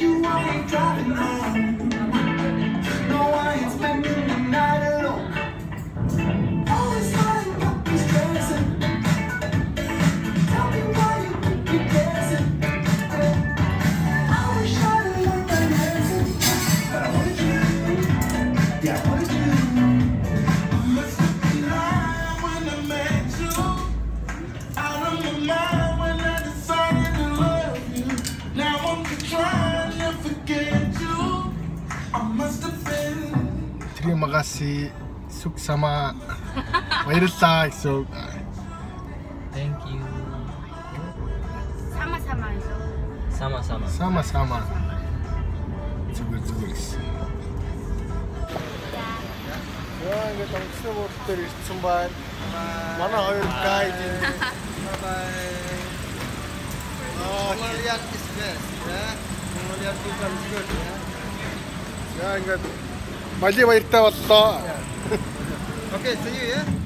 you I ain't driving home. Terima kasih suksama Wairsa so Thank you. Sama-sama itu. Sama-sama. sama-sama. Cukup cukup. Ya. Mana air kai? Bye bye. Oh, Melihat is best Яа ингээд Мали баяртай боллоо. Окей, see you yeah.